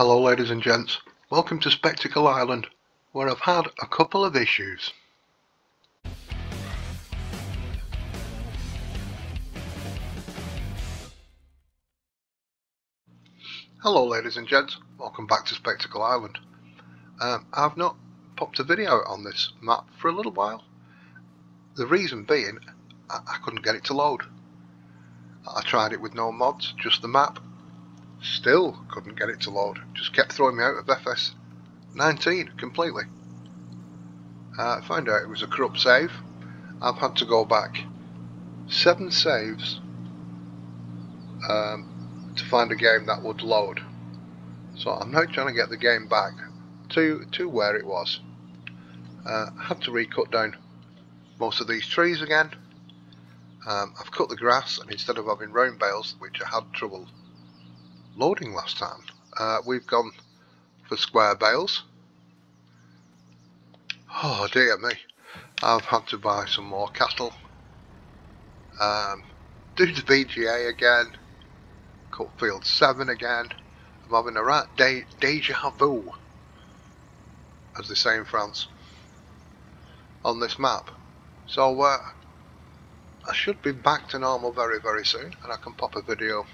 Hello ladies and gents, welcome to Spectacle Island, where I've had a couple of issues. Hello ladies and gents, welcome back to Spectacle Island. Um, I've not popped a video on this map for a little while. The reason being, I, I couldn't get it to load. I tried it with no mods, just the map. Still couldn't get it to load. Just kept throwing me out of FS 19 completely. Uh, I found out it was a corrupt save. I've had to go back seven saves um, to find a game that would load. So I'm now trying to get the game back to to where it was. Uh, I had to recut down most of these trees again um, I've cut the grass and instead of having round bales, which I had trouble loading last time, uh, we've gone for square bales. Oh dear me, I've had to buy some more cattle. Um, do the BGA again, cut field 7 again. I'm having a right de deja vu, as they say in France, on this map. So uh, I should be back to normal very very soon and I can pop a video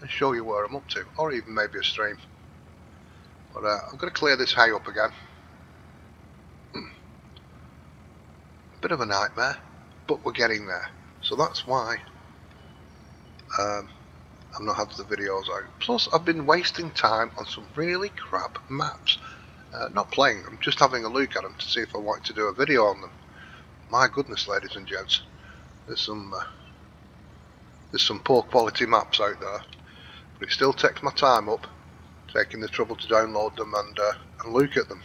and show you where I'm up to or even maybe a stream. But uh, I'm going to clear this hay up again. Bit of a nightmare but we're getting there. So that's why um, I've not had the videos out. Plus I've been wasting time on some really crap maps. Uh, not playing them just having a look at them to see if I want to do a video on them. My goodness ladies and gents. There's some uh, there's some poor quality maps out there, but it still takes my time up, taking the trouble to download them and uh, and look at them.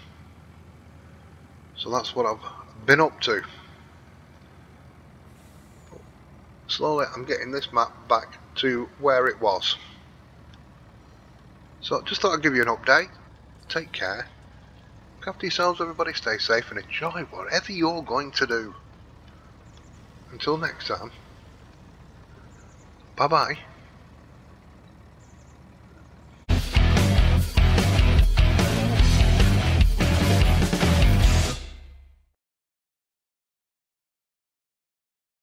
So that's what I've been up to. Slowly, I'm getting this map back to where it was. So I just thought I'd give you an update. Take care. Look after yourselves, everybody. Stay safe and enjoy whatever you're going to do. Until next time, bye bye.